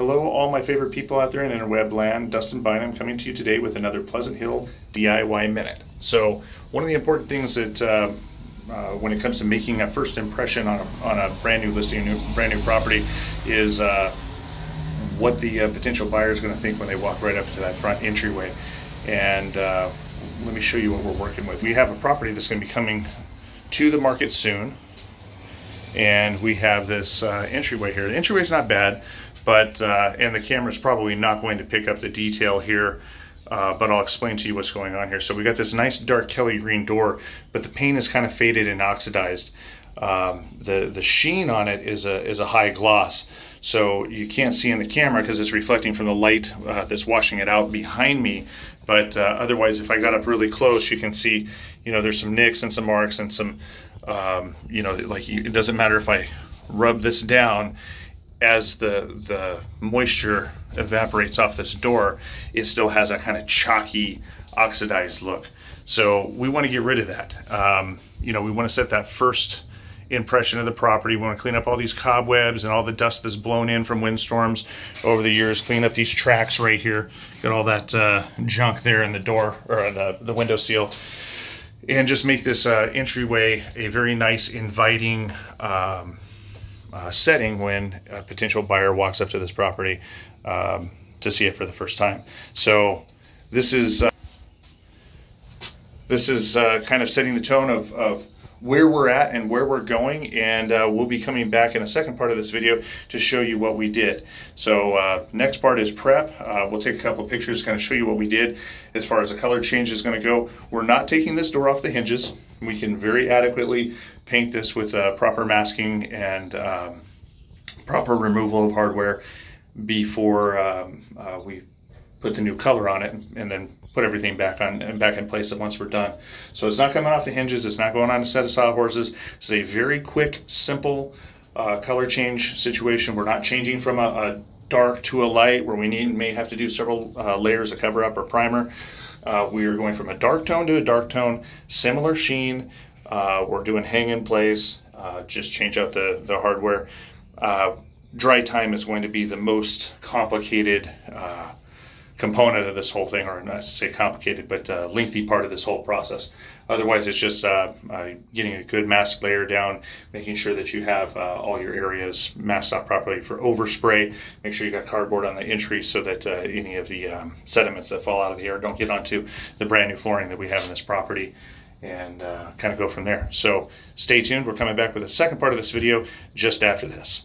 Hello, all my favorite people out there in interweb land. Dustin Bynum coming to you today with another Pleasant Hill DIY Minute. So, one of the important things that uh, uh, when it comes to making a first impression on a, on a brand new listing, new, brand new property, is uh, what the uh, potential buyer is going to think when they walk right up to that front entryway. And uh, let me show you what we're working with. We have a property that's going to be coming to the market soon and we have this uh, entryway here. The entryway is not bad, but uh, and the camera is probably not going to pick up the detail here, uh, but I'll explain to you what's going on here. So we got this nice dark Kelly green door, but the paint is kind of faded and oxidized. Um, the the sheen on it is a is a high gloss, so you can't see in the camera because it's reflecting from the light uh, that's washing it out behind me. But uh, otherwise, if I got up really close, you can see, you know, there's some nicks and some marks and some um, you know, like it doesn't matter if I rub this down as the the moisture evaporates off this door, it still has that kind of chalky, oxidized look. So we want to get rid of that. Um, you know, we want to set that first impression of the property. We want to clean up all these cobwebs and all the dust that's blown in from windstorms over the years. Clean up these tracks right here. Got all that uh, junk there in the door or the, the window seal and just make this uh, entryway a very nice, inviting um, uh, setting when a potential buyer walks up to this property um, to see it for the first time. So this is uh, this is uh, kind of setting the tone of, of where we're at and where we're going and uh, we'll be coming back in a second part of this video to show you what we did. So uh, next part is prep. Uh, we'll take a couple of pictures kind of show you what we did as far as the color change is going to go. We're not taking this door off the hinges. We can very adequately paint this with uh, proper masking and um, proper removal of hardware before um, uh, we put the new color on it and then put everything back on and back in place once we're done. So it's not coming off the hinges. It's not going on a set of sawhorses. It's a very quick, simple uh, color change situation. We're not changing from a, a, dark to a light where we need may have to do several uh, layers of cover up or primer. Uh, we are going from a dark tone to a dark tone, similar sheen. Uh, we're doing hang in place. Uh, just change out the the hardware. Uh, dry time is going to be the most complicated component of this whole thing, or not to say complicated, but uh, lengthy part of this whole process. Otherwise, it's just uh, uh, getting a good mask layer down, making sure that you have uh, all your areas masked out properly for overspray. Make sure you got cardboard on the entry so that uh, any of the um, sediments that fall out of the air don't get onto the brand new flooring that we have in this property and uh, kind of go from there. So stay tuned. We're coming back with the second part of this video just after this.